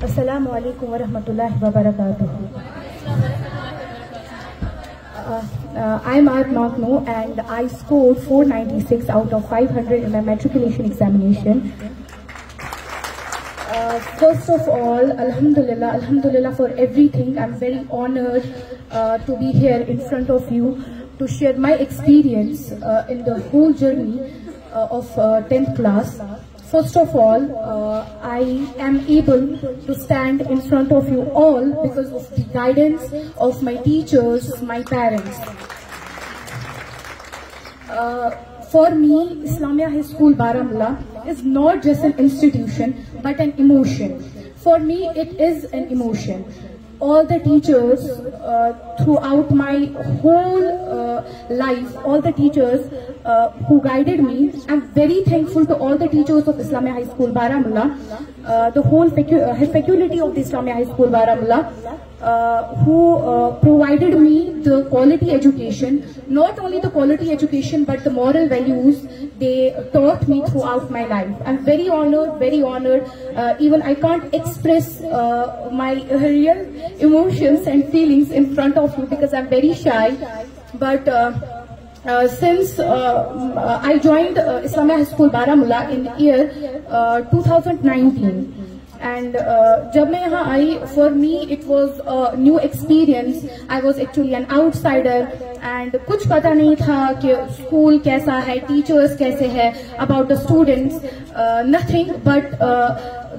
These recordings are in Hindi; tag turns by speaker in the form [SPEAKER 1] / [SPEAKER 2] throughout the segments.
[SPEAKER 1] Assalamu alaikum. I am Art Nagno and I scored 496 out of 500 in my matriculation examination. Uh, first of all, Alhamdulillah, Alhamdulillah for everything. I'm very honored uh, to be here in front of you to share my experience uh, in the whole journey of 10th class. First of all, uh, I am able to stand in front of you all because of the guidance of my teachers, my parents. Uh, for me, Islamia High School Baramulla is not just an institution but an emotion. For me, it is an emotion all the teachers uh, throughout my whole uh, life, all the teachers uh, who guided me. I'm very thankful to all the teachers of Islamia High School Baramullah, uh, the whole facu faculty uh, of the Islamia High School Baramullah, uh, who uh, provided me the quality education, not only the quality education but the moral values they taught me throughout my life. I'm very honored, very honored. Uh, even I can't express uh, my real emotions and feelings in front of you because I'm very shy. But uh, uh since uh, uh, I joined uh, Islamia High School Baramulla in the year 2019. And uh, जब मैं यहाँ आई for me it was new experience I was actually an outsider and कुछ पता नहीं था कि स्कूल कैसा है टीचर्स कैसे है about the students nothing but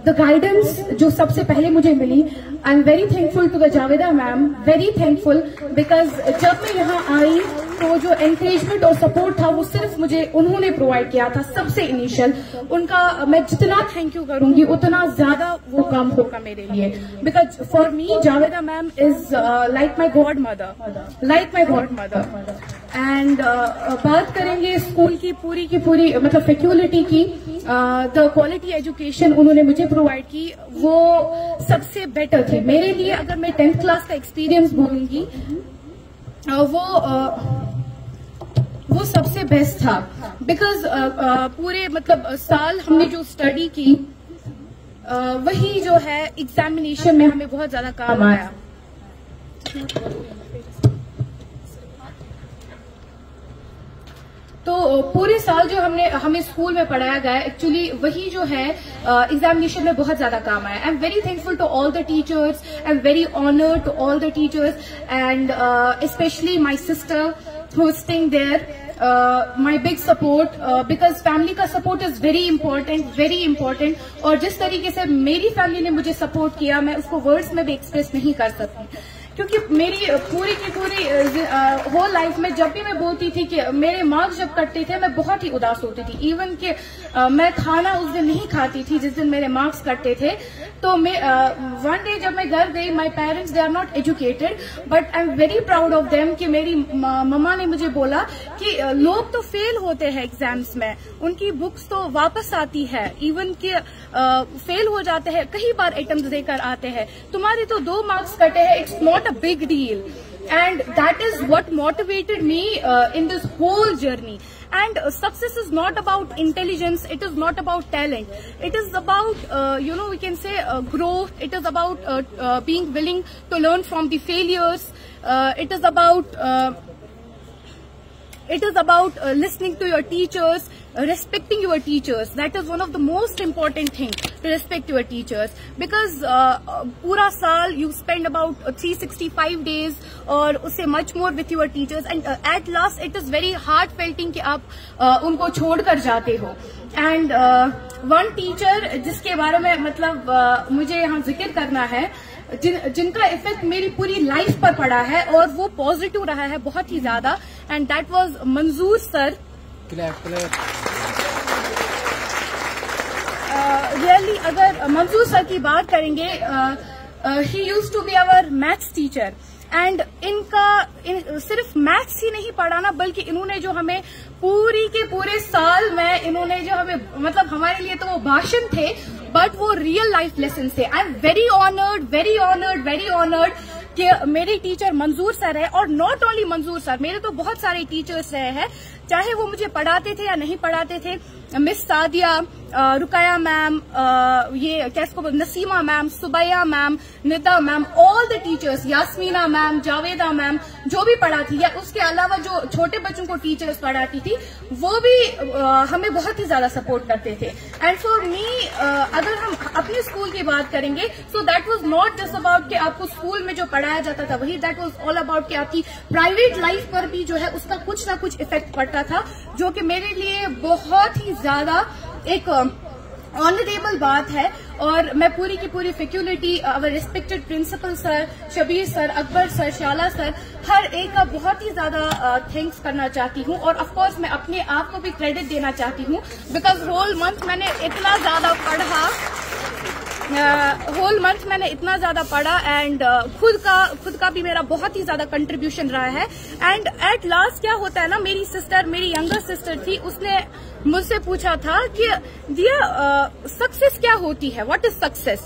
[SPEAKER 1] the guidance जो सबसे पहले मुझे मिली I am very thankful to the Javeda ma'am very thankful because जब मैं यहाँ आई तो वो जो एनकरेजमेंट और सपोर्ट था, वो सिर्फ़ मुझे उन्होंने प्रोवाइड किया था, सबसे इनिशियल उनका, मैं जितना थैंक यू करूँगी, उतना ज़्यादा वो काम होगा मेरे लिए। Because for me Javeda ma'am is like my godmother like my godmother and बात करेंगे स्कूल की पूरी की पूरी मतलब फैक्यूलिटी की द क्वालिटी एजुकेशन उन्होंने मुझे प्रोवाइड की, वो सबसे बेटर थी। मेरे लिए अगर मैं टेंथ क्लास का एक्सपीरियंस बोलूँगी वो वो सबसे बेस्ट था। बिकॉज़ पूरे मतलब साल हमने जो स्टडी की वही जो है एग्जामिनेशन में हमें बहुत ज़्यादा काम आया। पूरे साल जो हमने, हमें स्कूल में पढ़ाया गया एक्चुअली वही जो है एग्जामिनेशन में बहुत ज़्यादा काम आया I am very thankful to all the teachers I am very honour to all the teachers and specially my sister hosting there my big support because family का support is very important very important और जिस तरीके से मेरी फैमिली ने मुझे सपोर्ट किया, मैं उसको वर्ड्स में भी एक्सप्रेस नहीं कर सकती। क्योंकि मेरी पूरी की पूरी होल लाइफ में जब भी मैं बोलती थी कि मेरे मार्क्स जब कटते थे, मैं बहुत ही उदास होती थी। इवन कि मैं खाना उस दिन नहीं खाती थी जिस दिन मेरे मार्क्स कटते थे। तो मैं वन डे जब मैं घर गई my parents they are not educated but I am very proud of them कि मेरी मम्मा ने मुझे बोला कि लोग तो फेल होते हैं एग्ज़ाम्स में। उनकी बुक्स तो वापस आती है। इवन कि फेल हो जाते हैं, कई बार आइटम्स देकर आते हैं। तुम्हारे तो दो मार्क्स कटे हैं it's not not a big deal. And that is what motivated me uh, in this whole journey. And uh, success is not about intelligence it is not about talent. It is about uh, you know we can say uh, growth. It is about uh, uh, being willing to learn from the failures. It is about it is about listening to your teachers. respecting your teachers that is one of the most important thing to respect your teachers because pura uh, saal you spend about 365 days or usse much more with your teachers and uh, at last it is very hard felting ki aap uh, unko chhod kar jate ho and uh, one teacher jiske bare mein matlab uh, mujhe yahan zikr karna hai जिन जिनका इफ़ेक्ट मेरी पूरी लाइफ पर पड़ा है और वो पॉजिटिव रहा है बहुत ही ज़्यादा and that was Manzoor sir
[SPEAKER 2] clap clap
[SPEAKER 1] Uh, really अगर मंजूर सर की बात करेंगे ही used to be our maths teacher and इनका इन, सिर्फ़ मैथ्स ही नहीं पढ़ाना बल्कि इन्होंने जो हमें पूरी के पूरे साल में इन्होंने जो हमें मतलब हमारे लिए तो वो भाषण थे बट वो रियल लाइफ लेसन थे। I am very honoured very honoured very honoured कि मेरे टीचर मंजूर सर है और नॉट ओनली मंजूर सर मेरे तो बहुत सारे टीचर्स रहे हैं चाहे वो मुझे पढ़ाते थे या नहीं पढ़ाते थे मिस सादिया रुकाया मैम ये क्या Naseema ma'am Subaiya ma'am Nita ma'am all the teachers Yasmina ma'am Javeda ma'am जो भी पढ़ाती या उसके अलावा जो छोटे बच्चों को टीचर्स पढ़ाती थी वो भी आ, हमें बहुत ही ज़्यादा सपोर्ट करते थे। एंड फॉर मी अगर हम अपने स्कूल की बात करेंगे so that was not just about कि आपको स्कूल में जो पढ़ाया जाता था वही दैट वॉज़ ऑल अबाउट कि आपकी प्राइवेट लाइफ पर भी जो है उसका कुछ ना कुछ इफ़ेक्ट पड़ता था जो कि मेरे लिए बहुत ही ज़्यादा एक ऑनरेबल बात है और मैं पूरी की पूरी faculty our respected principal sir Shabir sir Akbar sir Shala sir हर एक का बहुत ही ज़्यादा थैंक्स करना चाहती हूँ और ऑफकोर्स मैं अपने आप को भी क्रेडिट देना चाहती हूँ बिकॉज़ होल मंथ मैंने इतना ज़्यादा पढ़ा। होल मंथ मैंने इतना ज़्यादा पढ़ा एंड खुद का खुद का भी मेरा बहुत ही ज़्यादा कंट्रीब्यूशन रहा है। एंड एट लास्ट क्या होता है ना, मेरी सिस्टर मेरी यंगर सिस्टर थी, उसने मुझसे पूछा था कि, दिया सक्सेस क्या होती है? व्हाट इज़ सक्सेस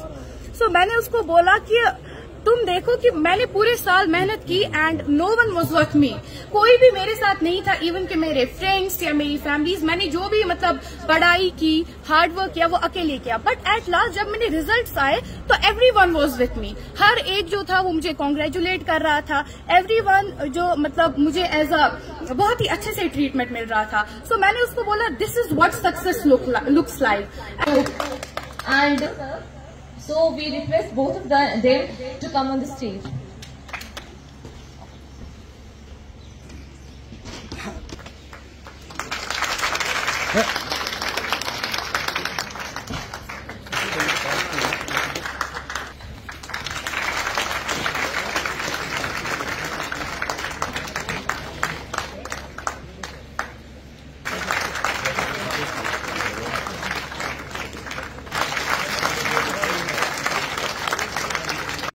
[SPEAKER 1] सो मैंने उसको बोला कि तुम देखो कि मैंने पूरे साल मेहनत की and no one was worth me कोई भी मेरे साथ नहीं था इवन कि मेरे फ्रेंड्स या मेरी फैमिलीज़ मैंने जो भी मतलब पढ़ाई की हार्ड वर्क किया वो अकेले किया. बट एट लास्ट जब मैंने रिज़ल्ट आए तो everyone was with me हर एक जो था वो मुझे कॉन्ग्रेचुलेट कर रहा था. एवरी वन जो मतलब मुझे एज अ बहुत ही अच्छे से ट्रीटमेंट मिल रहा था. सो so, मैंने उसको बोला this is what success looks like
[SPEAKER 3] and So we request both of them to come on the stage. Yeah.